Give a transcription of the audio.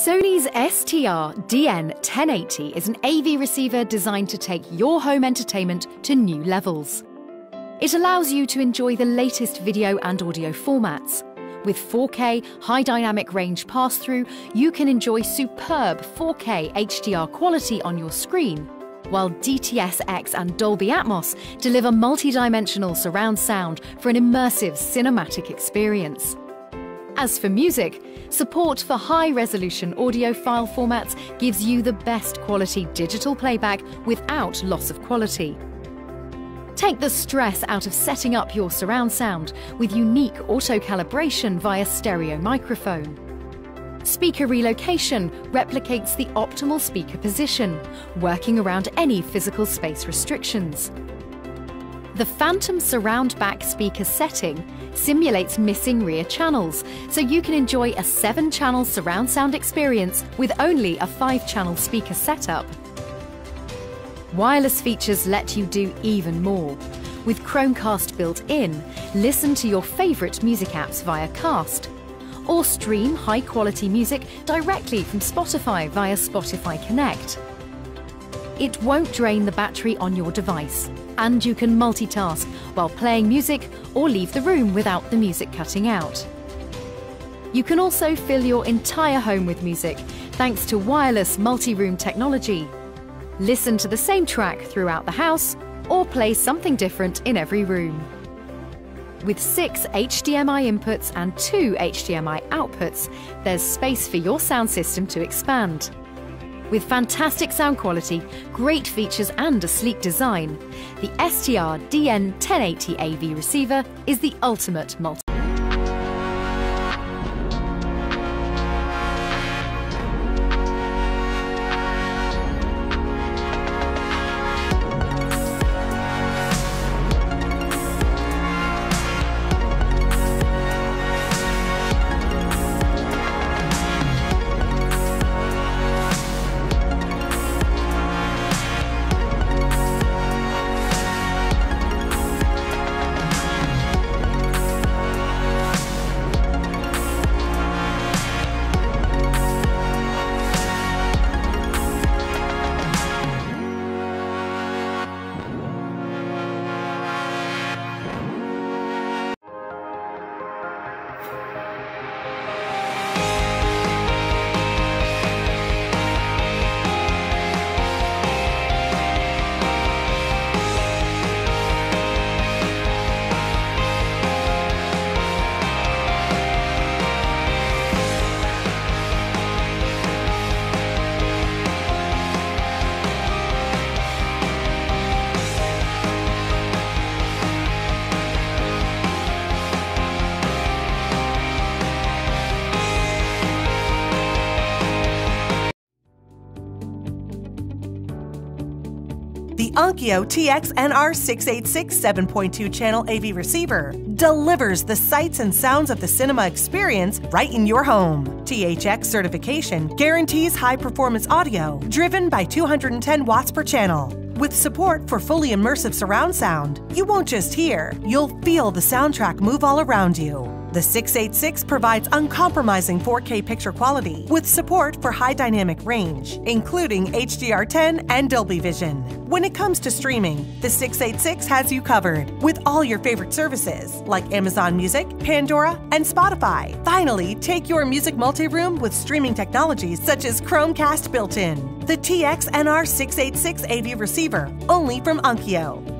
Sony's STR DN1080 is an AV receiver designed to take your home entertainment to new levels. It allows you to enjoy the latest video and audio formats. With 4K high dynamic range pass through, you can enjoy superb 4K HDR quality on your screen, while DTS-X and Dolby Atmos deliver multi-dimensional surround sound for an immersive cinematic experience. As for music, support for high resolution audio file formats gives you the best quality digital playback without loss of quality. Take the stress out of setting up your surround sound with unique auto calibration via stereo microphone. Speaker relocation replicates the optimal speaker position, working around any physical space restrictions. The Phantom Surround Back speaker setting simulates missing rear channels, so you can enjoy a 7 channel surround sound experience with only a 5 channel speaker setup. Wireless features let you do even more. With Chromecast built in, listen to your favourite music apps via Cast, or stream high quality music directly from Spotify via Spotify Connect. It won't drain the battery on your device, and you can multitask while playing music or leave the room without the music cutting out. You can also fill your entire home with music thanks to wireless multi room technology listen to the same track throughout the house, or play something different in every room. With six HDMI inputs and two HDMI outputs, there's space for your sound system to expand. With fantastic sound quality, great features and a sleek design, the STR DN1080 AV receiver is the ultimate multi The Onkyo TX-NR686 7.2 channel AV receiver delivers the sights and sounds of the cinema experience right in your home. THX certification guarantees high performance audio driven by 210 watts per channel. With support for fully immersive surround sound, you won't just hear, you'll feel the soundtrack move all around you. The 686 provides uncompromising 4K picture quality with support for high dynamic range, including HDR10 and Dolby Vision. When it comes to streaming, the 686 has you covered with all your favorite services like Amazon Music, Pandora, and Spotify. Finally, take your music multi-room with streaming technologies such as Chromecast built in. The TX NR686 AV receiver, only from Onkyo.